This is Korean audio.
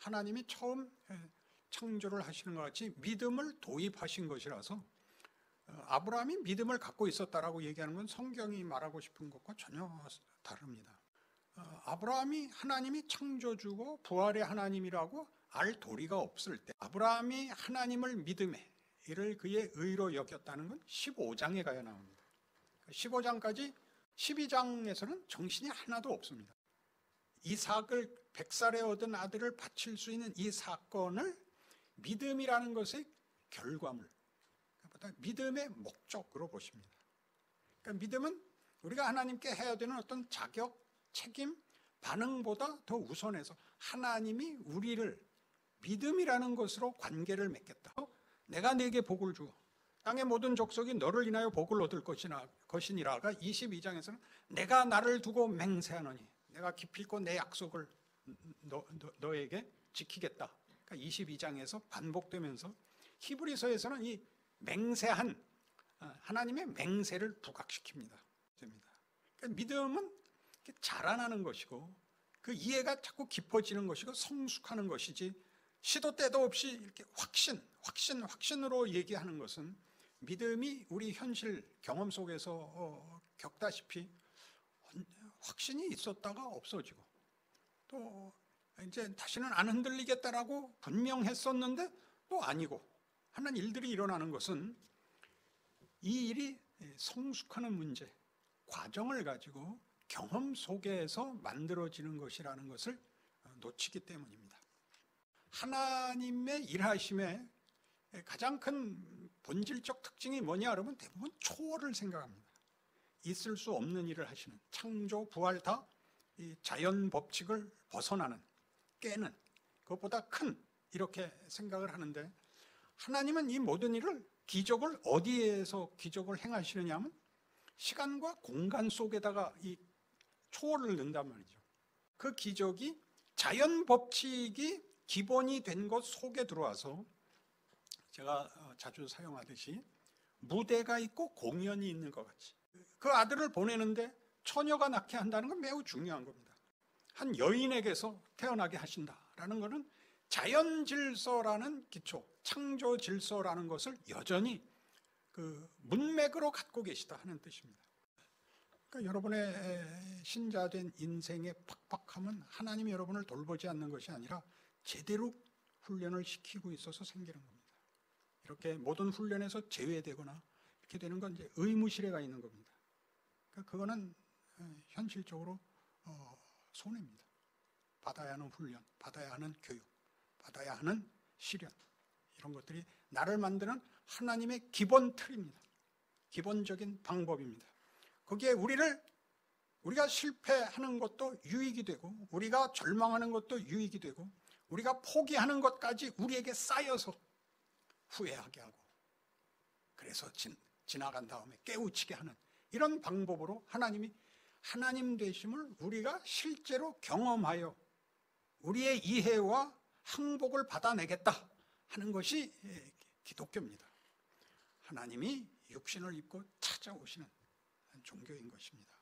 하나님이 처음 창조를 하시는 것 같이 믿음을 도입하신 것이라서 어, 아브라함이 믿음을 갖고 있었다라고 얘기하는 건 성경이 말하고 싶은 것과 전혀 다릅니다. 어, 아브라함이 하나님이 창조주고 부활의 하나님이라고 알 도리가 없을 때 아브라함이 하나님을 믿음에 이를 그의 의로 여겼다는 건 15장에 가야 나옵니다. 15장까지 12장에서는 정신이 하나도 없습니다. 이삭을 백살에 얻은 아들을 바칠 수 있는 이 사건을 믿음이라는 것의 결과물, 보다 믿음의 목적으로 보십니다. 그러니까 믿음은 우리가 하나님께 해야 되는 어떤 자격, 책임, 반응보다 더 우선해서 하나님이 우리를 믿음이라는 것으로 관계를 맺겠다. 내가 네게 복을 주어 땅의 모든 족속이 너를 인하여 복을 얻을 것이나 것이니라가 22장에서는 내가 나를 두고 맹세하노니 내가 기필코 내 약속을 너, 너, 에게 지키겠다. 그러니까 22장에서 반복되면서 히브리서에서는 이 맹세한 어, 하나님의 맹세를 부각시킵니다. 그러니까 믿음은 자라나는 것이고 그 이해가 자꾸 깊어지는 것이고 성숙하는 것이지 시도 때도 없이 이렇게 확신, 확신, 확신으로 얘기하는 것은 믿음이 우리 현실 경험 속에서 어, 겪다시피 확신이 있었다가 없어지고 또 이제 다시는 안 흔들리겠다라고 분명했었는데 또 아니고 하는 일들이 일어나는 것은 이 일이 성숙하는 문제, 과정을 가지고 경험 속에서 만들어지는 것이라는 것을 놓치기 때문입니다. 하나님의 일하심의 가장 큰 본질적 특징이 뭐냐 여러분 대부분 초월을 생각합니다. 있을 수 없는 일을 하시는 창조 부활 다 자연 법칙을 벗어나는 깨는 그것보다 큰 이렇게 생각을 하는데 하나님은 이 모든 일을 기적을 어디에서 기적을 행하시느냐 하면 시간과 공간 속에다가 이 초월을 넣는단 말이죠. 그 기적이 자연 법칙이 기본이 된 것 속에 들어와서 제가 어, 자주 사용하듯이 무대가 있고 공연이 있는 것 같이 그 아들을 보내는데 처녀가 낳게 한다는 건 매우 중요한 겁니다. 한 여인에게서 태어나게 하신다라는 것은 자연 질서라는 기초, 창조 질서라는 것을 여전히 그 문맥으로 갖고 계시다 하는 뜻입니다. 그러니까 여러분의 신자된 인생의 팍팍함은 하나님이 여러분을 돌보지 않는 것이 아니라 제대로 훈련을 시키고 있어서 생기는 겁니다. 이렇게 모든 훈련에서 제외되거나 이렇게 되는 건 이제 의무실에가 있는 겁니다. 그러니까 그거는 현실적으로 어, 손해입니다. 받아야 하는 훈련, 받아야 하는 교육, 받아야 하는 시련 이런 것들이 나를 만드는 하나님의 기본 틀입니다. 기본적인 방법입니다. 거기에 우리를 우리가 실패하는 것도 유익이 되고 우리가 절망하는 것도 유익이 되고 우리가 포기하는 것까지 우리에게 쌓여서 후회하게 하고 그래서 진, 지나간 다음에 깨우치게 하는 이런 방법으로 하나님이 하나님 되심을 우리가 실제로 경험하여 우리의 이해와 항복을 받아내겠다 하는 것이 기독교입니다. 하나님이 육신을 입고 찾아오시는 종교인 것입니다.